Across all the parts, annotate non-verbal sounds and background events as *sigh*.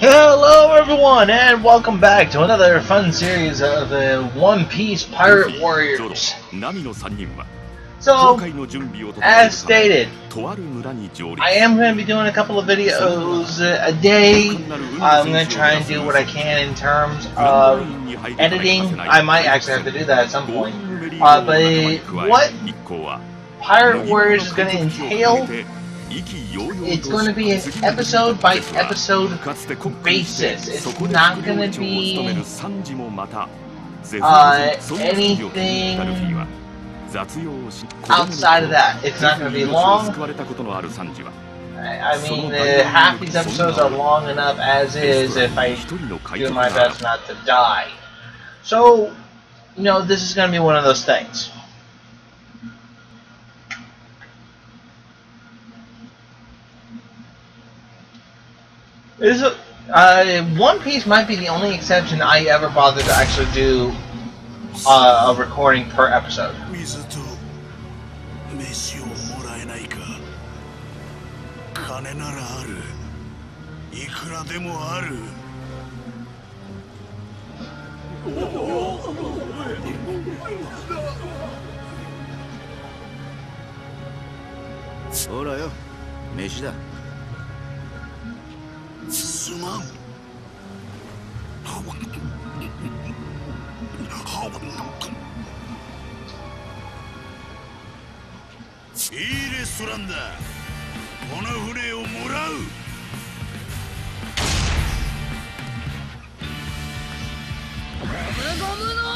Hello everyone and welcome back to another fun series of the One Piece Pirate Warriors. So, as stated, I am going to be doing a couple of videos a day. I'm going to try and do what I can in terms of editing. I might actually have to do that at some point. Uh, but what Pirate Warriors is going to entail it's going to be an episode by episode basis. It's not going to be uh, anything outside of that. It's not going to be long. I mean, uh, half these episodes are long enough as is if I do my best not to die. So, you know, this is going to be one of those things. Is it, uh, One Piece might be the only exception I ever bothered to actually do uh, a recording per episode. すまんいいレストランだこの船をもらうゴムゴムの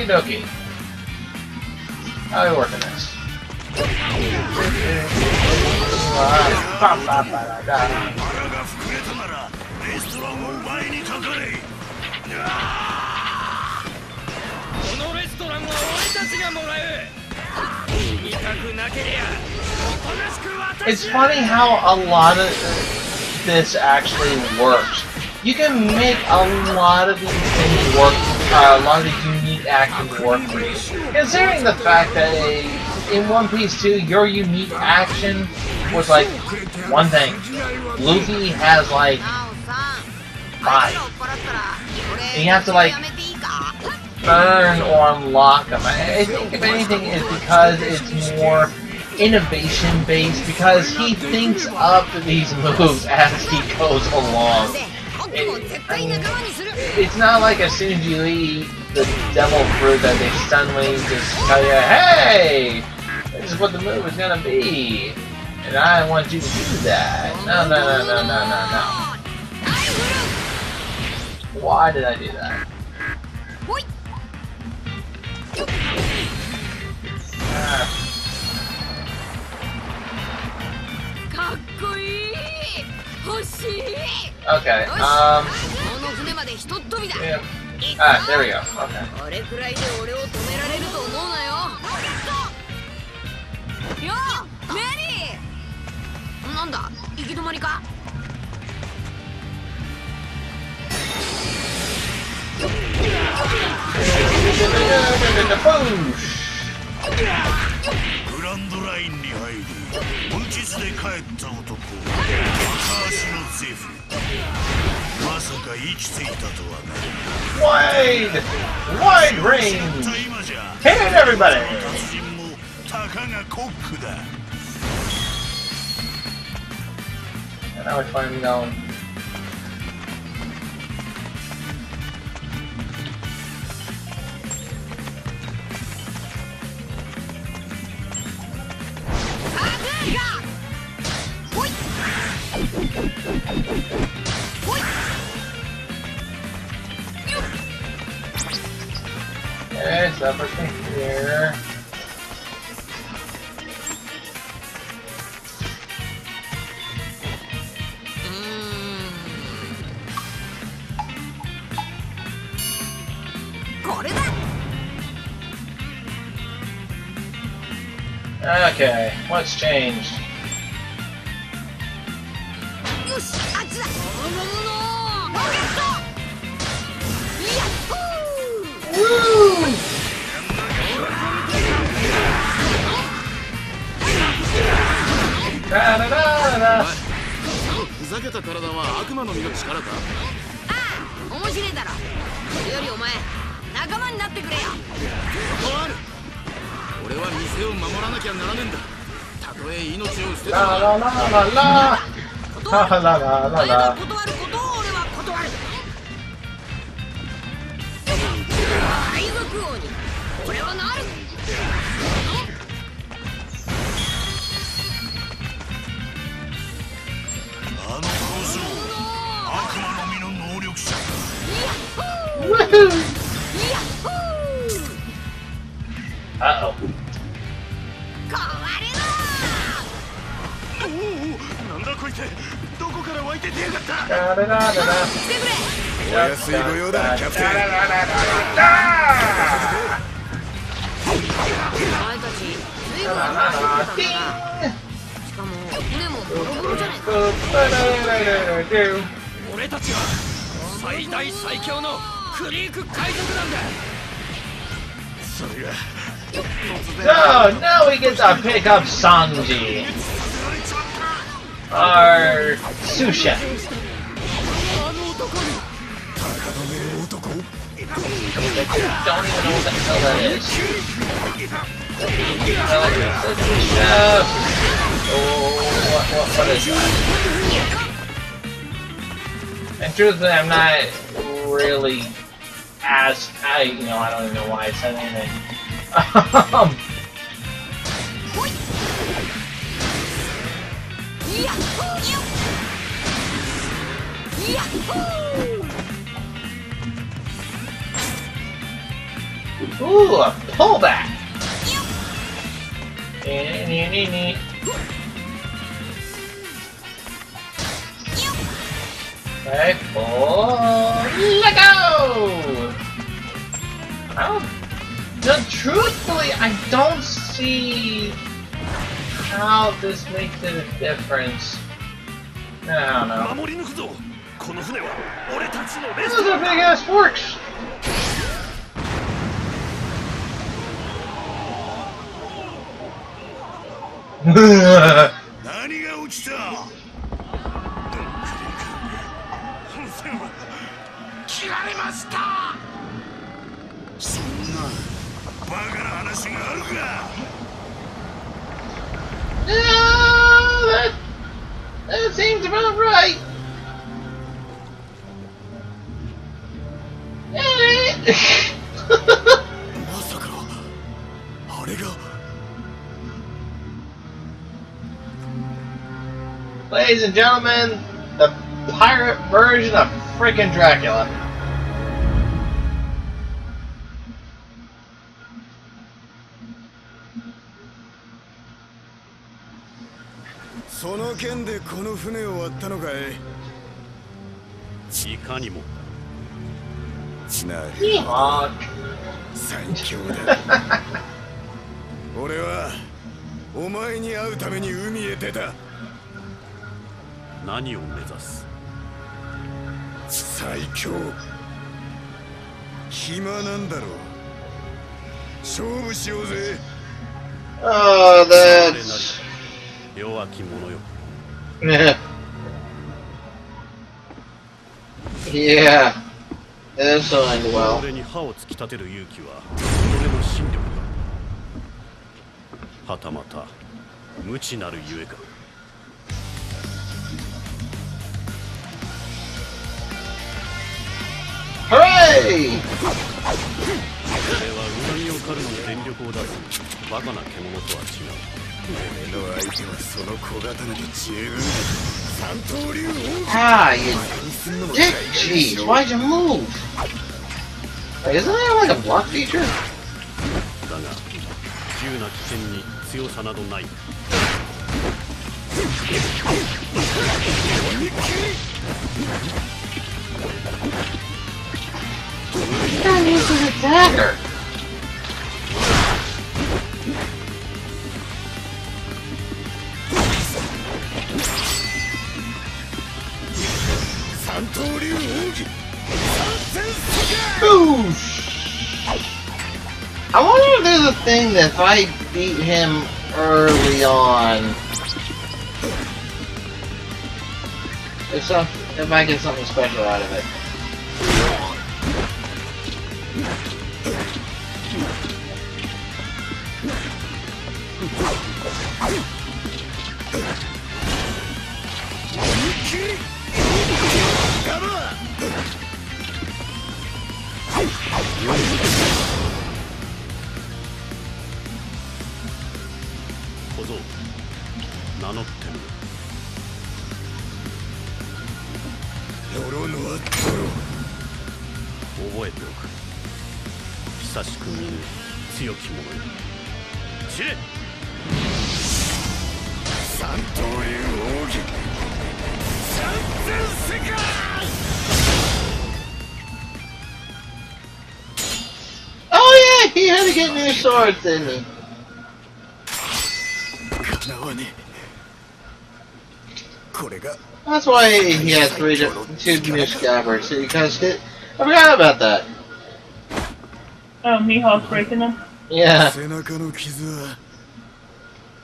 Okie dokie. How are we working this? It's funny how a lot of this actually works. You can make a lot of these things work, uh, a lot of these actions work for you. Considering the fact that a, in One Piece 2, your unique action was like one thing. Luffy has like five. And you have to like burn or unlock them. I think if anything it's because it's more innovation based because he thinks up these moves as he goes along. It, I mean, it's not like as soon as you eat the devil fruit that they suddenly just tell you, hey, this is what the move is gonna be, and I want you to do that. No, no, no, no, no, no, no. Why did I do that? Ah. Okay, um... Yeah. Ah, there we go. Okay. な無傷で帰った男高橋のゼフまさか生きていたとはな Wide! Wide range! Hit it everybody! たかがコックだ And now we finally know Okay, so that here. Mm. Okay, what's changed? Da-da-da-da-da. ふざけた体は悪魔の実の力か？ああ面白いだろ。それよりお前仲間になってくれよ。断る。俺は店を守らなきゃならねえんだ。たとえ命を捨てたら la la la la. 断る La la la おやすい御用だキャプテン。ああるなしゃクリーク海なんだ Don't even know what? And truthfully, I'm not really as I, you know, I don't even know why I said anything. *laughs* Um, い Ooh, a pullback! Okay, pull, let go! Well, the, truthfully, I don't see how this makes a difference. I don't know. This is a big-ass forks! 何が落ちたドンクリーク本船は切られましたそんなバカな話があるか that, that seems about right. Ladies and gentlemen, the pirate version of freaking Dracula. その件でこの船を割ったのかいいかにもなる Yeehaw. 最強だ俺はお前に会うために海へ出た何を目指す？最強。暇なんだろう。勝負しようぜ。Oh, that's. 弱き者よ。yeah. That end well. 俺に歯を突き立てる勇気は己の心力だ。はたまた無知なるゆえかそれは恨みを狩るの全力を出すバカな獣とは違う俺の相手はその小刀で十分三刀流はあ、いえ、ジェッジ、ワイジャムーブ Isn't that like a block feature? だが、急な危険に強さなどない Thank you. I wonder if there's a thing that if I beat him early on, if, some, if I get something special out of it. Come get new swords, didn't he? かなわねえこれが That's why he has three, di- two new scabbards because it, I forgot about that. Oh, Mihawk's breaking them? Yeah. 背中の傷は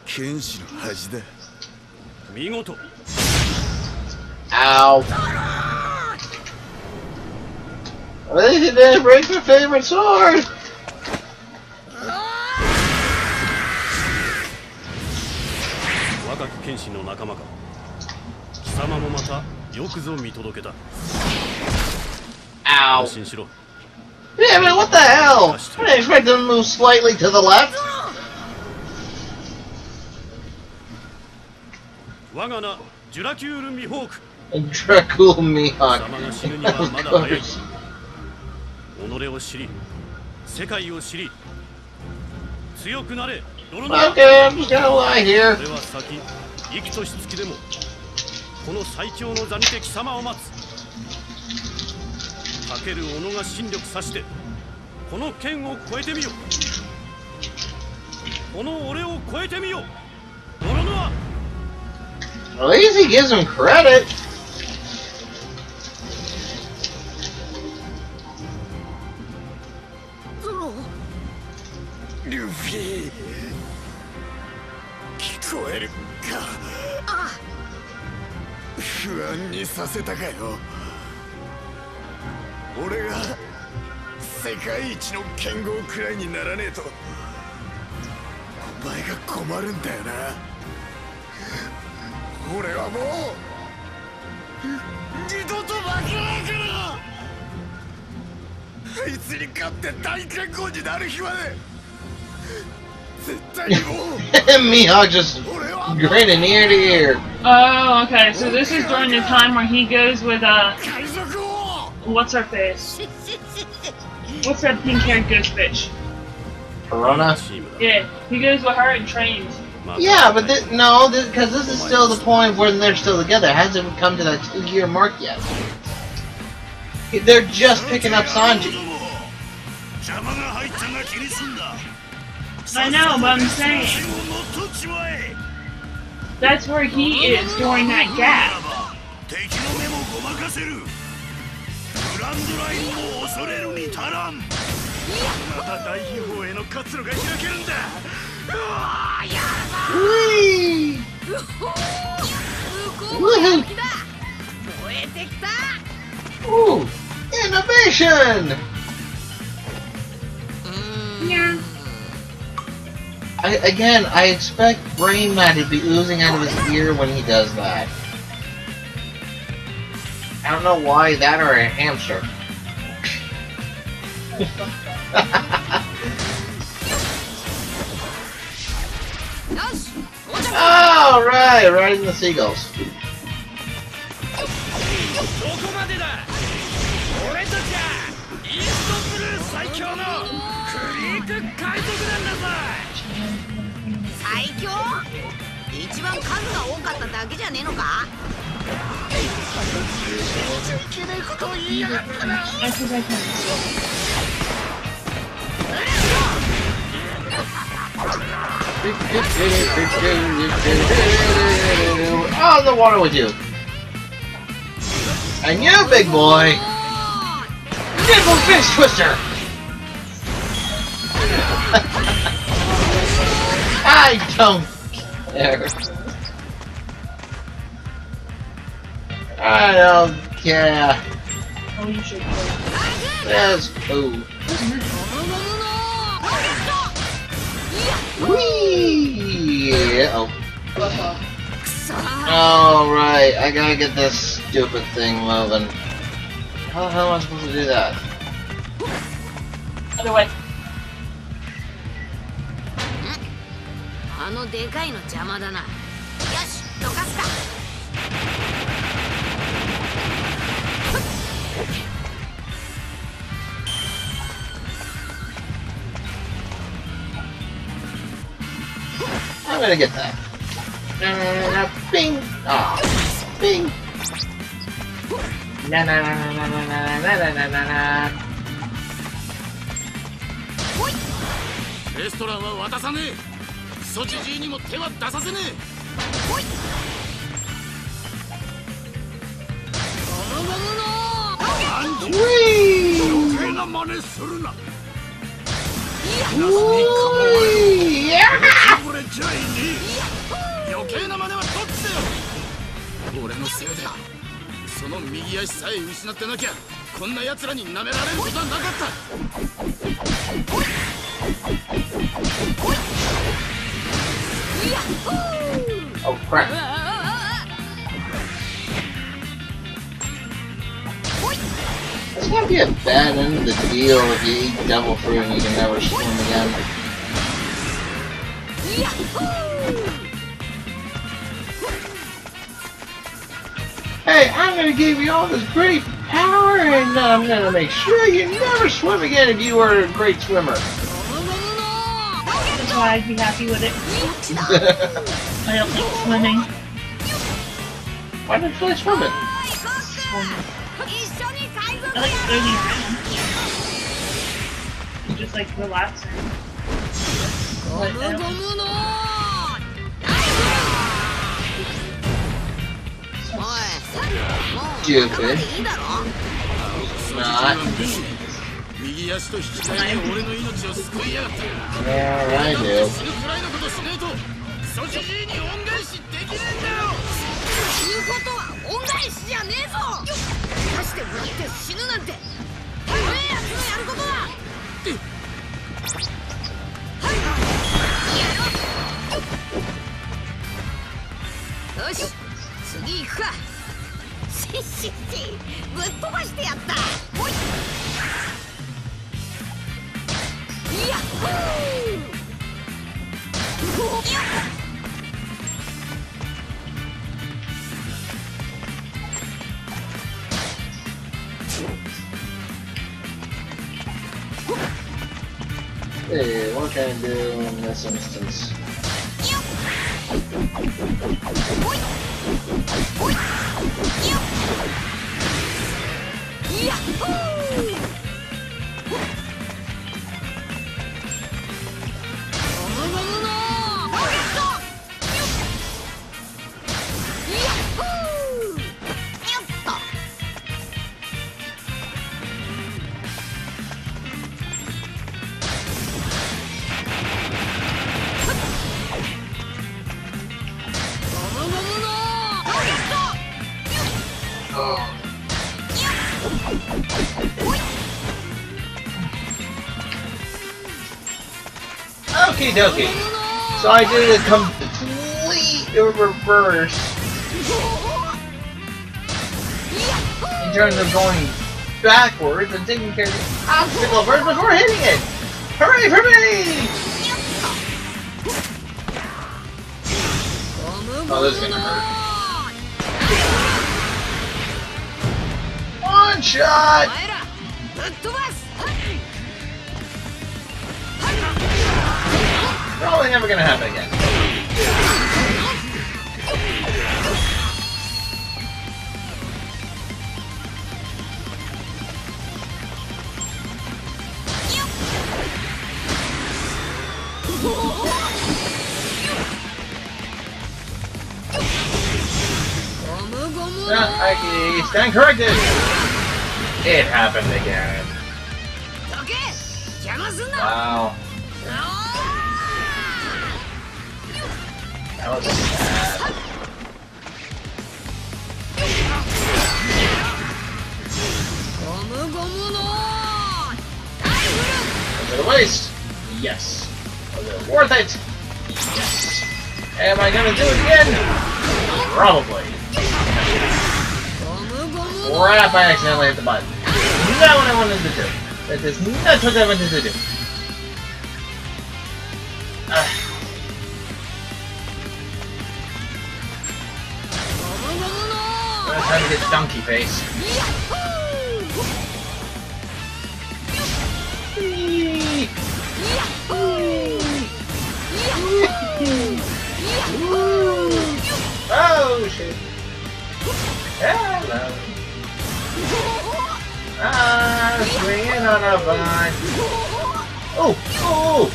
剣士の恥だ見事 Ow. At least he didn't break my favorite sword. 剣士の仲間か貴様もまたよくぞ見届けた Ow. 安心しろ Yeah, man, what the hell? I didn't expect him to move slightly to the left. 我が名ジュラキュール・ミホーク And Dracul 貴 Mihawk. 様が死ぬにはまだ早い.己を知り世界を知り強くなれ泥の Okay, I'm just gonna lie here. 俺は先生きとしつきでもこの最強の座にて貴様を待つ。かける己が心力さしてこの剣を越えてみよこの俺を越えてみよ泥のは。At least he gives him credit. させたかよ。俺が世界一の剣豪くらいにならねえとお前が困るんだよな。俺はもう二度と負けないからあいつに勝って大剣豪になる日まで絶対にもう。*laughs* Mihawk just grinning ear to ear. Oh, okay. So this is during the time where he goes with uh, what's her face? What's that pink-haired ghost bitch? Corona. Yeah, he goes with her and trains. Yeah, but this, no, because this, this, is still the point where they're still together. It hasn't come to that two-year mark yet. They're just picking up Sanji. I know, but I'm saying. That's where he is during that gap. Ooh! Yeah. I, again, I expect brain matter to be oozing out of his ear when he does that. I don't know why that or a hamster. *laughs* Alright, riding the seagulls. *laughs* 一番数が多かっただけじゃねえのかいけないことを言いやがったなあ、oh, the water with you. I knew, big boy. Nipple fish twister. I don't care. I don't care. Should. That's cool. Whee! Oh. Alright, I gotta get this stupid thing moving. How the hell am I supposed to do that? Other way. あのでかいの邪魔だな。よしどかすか。レストランは渡さねえ。ソにも手は出させねアンジ Whee! 余計な真似するな Whee! Yeah! これじゃい。ねえ余計な真似はどっちだよ俺のせい。でその右足さえ失ってなきゃこんな奴らに舐められることはなかった Oh crap. This can't be a bad end of the deal if you eat devil fruit and you can never swim again. Hey, I'm gonna give you all this great power and I'm gonna make sure you never swim again if you are a great swimmer. That's why I'd be happy with it. *laughs* I don't like swimming. Why don't you like swimming? I like floating around. Just like relaxing. But, um, Stupid. そ Not. 右足と引き換えに俺の命を救いやがった Yeah, I do. 死ぬくらいのことしねえと。クソジジイに恩返しできねえんだよ言うことは恩返しじゃねえぞ生かしてもらって死ぬなんててめえやつのやること。だよし次行くか。しっしっしぶっ飛ばしてやった。ほい。Hey, what can I do in this instance? Okie dokie. So I did a complete reverse in terms of going backwards and taking care of the obstacle first before hitting it. Hooray for me! Oh, this is gonna hurt. One shot! probably never gonna happen again. Ah, Not Aki, stand corrected! It happened again. Wow. Was it a waste? Yes. Worth it? Yes. Am I gonna do it again? Probably. Crap, I accidentally hit the button. Not what I wanted to do. That is not what I wanted to do. I look at Donkey Face. Oh shit! Hello! Ah, swinging on a vine! Oh! Oh!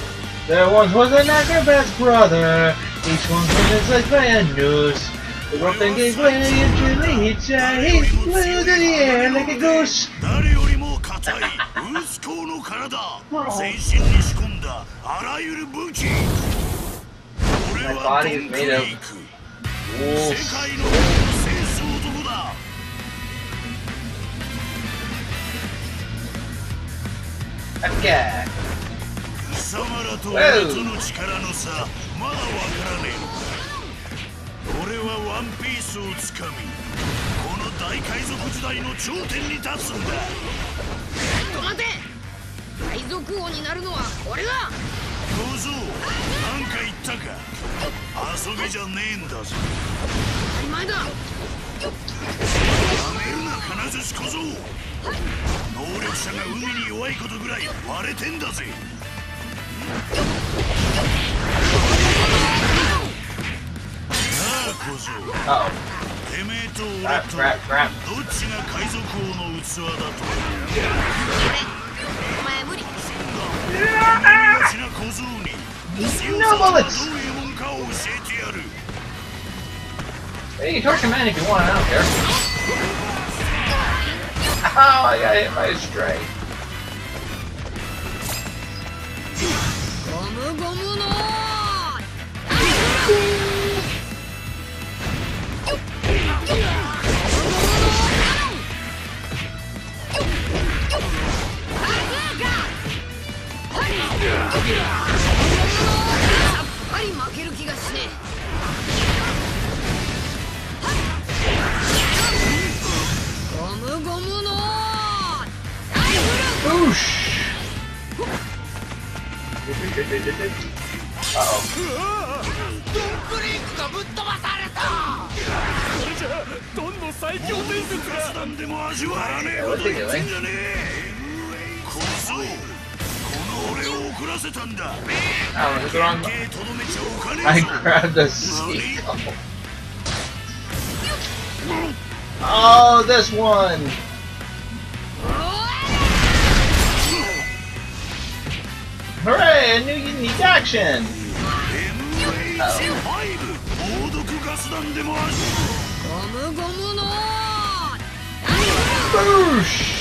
There once was an acrobat's brother! Each one convinced us by a noose! Rope then gave way into the heat He flew through the air like a goose. 誰よりも硬いウースコの体全身に仕込んだあらゆる武器俺 My はドンクリーク世界の戦士男だ Okay. 貴様らと俺との力の差まだわからねえのか俺はワンピースをつかみこの大海賊時代の頂点に立つんだ。ちょっと待て海賊王になるのは俺だ。小僧なんか言ったか？遊びじゃねえんだぞ。当たり前だ。やめるな金寿司小僧。能力者が海に弱いことぐらい割れてんだぜ Oh. Crap, crap, crap. No bullets! Hey, you torch a man if you want, I don't care. *laughs* Oh, I got hit by a stray. ゴムゴムの最強が何でも味わわね。えこと言ってんじゃねえここの俺を I was wrong. I grabbed a seagull. Oh, this one! Hooray! I knew you action! Oh. Boosh!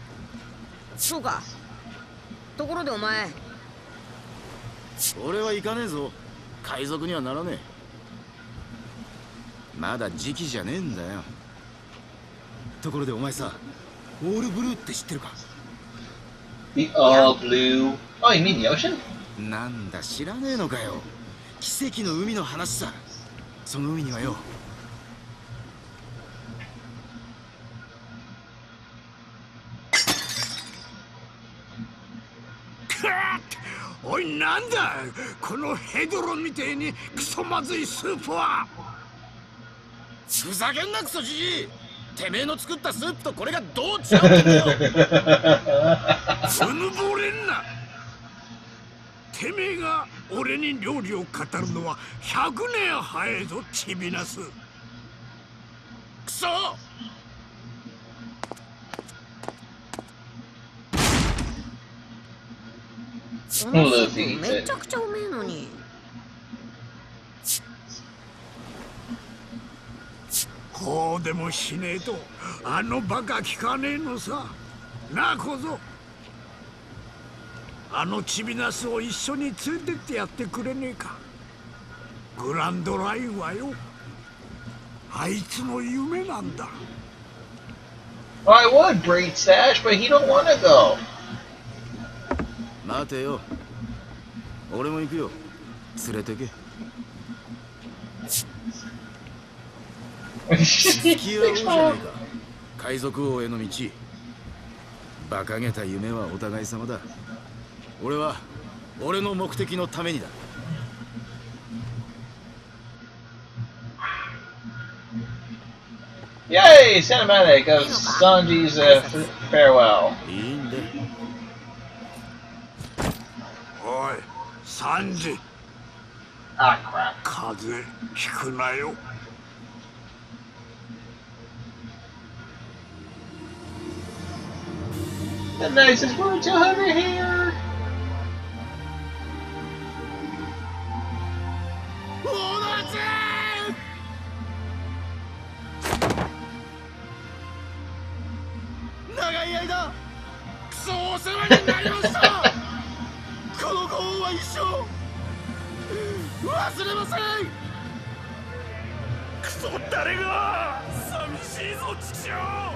そうか。ところでお前。俺は行かねえぞ。海賊にはならねえ。まだ時期じゃねえんだよ。ところでお前さオールブルーって知ってるか？The all blue. Oh, you mean the ocean? なんだ知らねえのかよ。奇跡の海の話さ。その海にはよおいなんだ？このヘドロみてえにクソまずいスープは。ふざけんなクソじじい。てめえの作ったスープとこれがどう違うんだよ。うぬぼれんな。てめえが俺に料理を語るのは100年早いぞチビナスクソ！Eats め.ちゃくちゃうめえのに。こうでもしねえとあのバカ聞かねえのさ。なあ小僧。あのチビナスを一緒に連れてってやってくれねえか。グランドラインはよ。あいつの夢なんだ。I would breed Stash, but he don't want to go. 待てよ。俺も行くよ。連れてけ。*laughs* 付き合おうじゃねえか。海賊王への道。馬鹿げた夢はお互い様だ。俺は俺の目的のためにだ。Yay! Cinematic of Sanji's uh, farewell. おいサンジ Ah, crap. 風邪ひくなよ The nicest words you'll ever hear. お夏長い間クソお世話になりましたこ のご恩は一生忘れませんクソ誰が寂しいぞ父親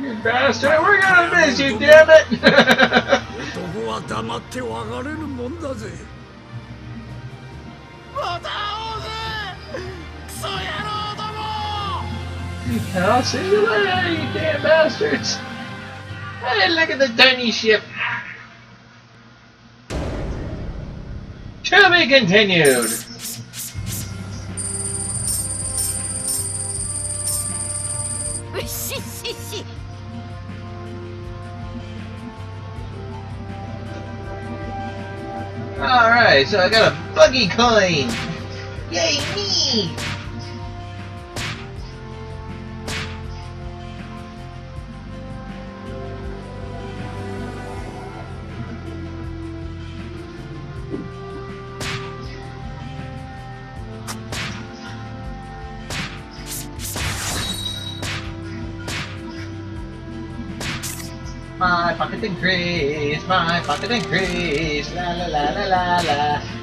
You bastard! We're gonna miss you, damn it! 男は黙って別れるもんだぜまた会おうぜクソ野郎ども I'll see you later, you damn bastards! Hey, look at the tiny ship! To be continued. Alright, so I got a buggy coin! Yay, me! Pocket increase, my pocket increase, la la la la la la.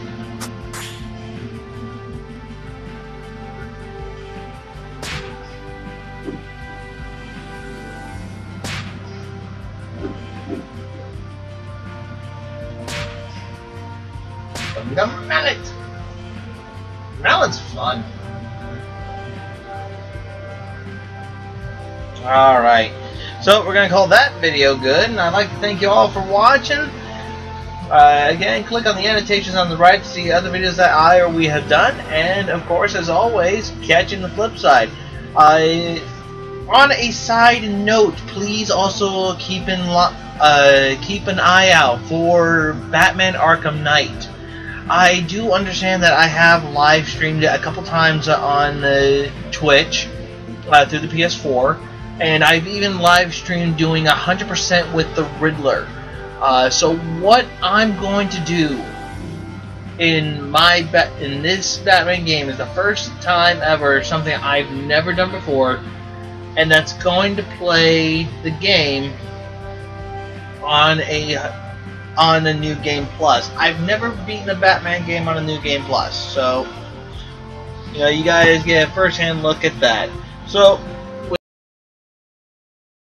Video good, and I'd like to thank you all for watching. Uh, again, click on the annotations on the right to see other videos that I or we have done, and of course, as always, catching the flip side. Uh, on a side note, please also keep in uh, keep an eye out for Batman Arkham Knight. I do understand that I have live streamed it a couple times on uh, Twitch uh, through the PS4, and I've even live streamed doing 100% with the Riddler. Uh, so what I'm going to do in my in this Batman game is the first time ever something I've never done before, and that's going to play the game on a on a new game plus. I've never beaten a Batman game on a new game plus, so you know you guys get a first hand look at that. So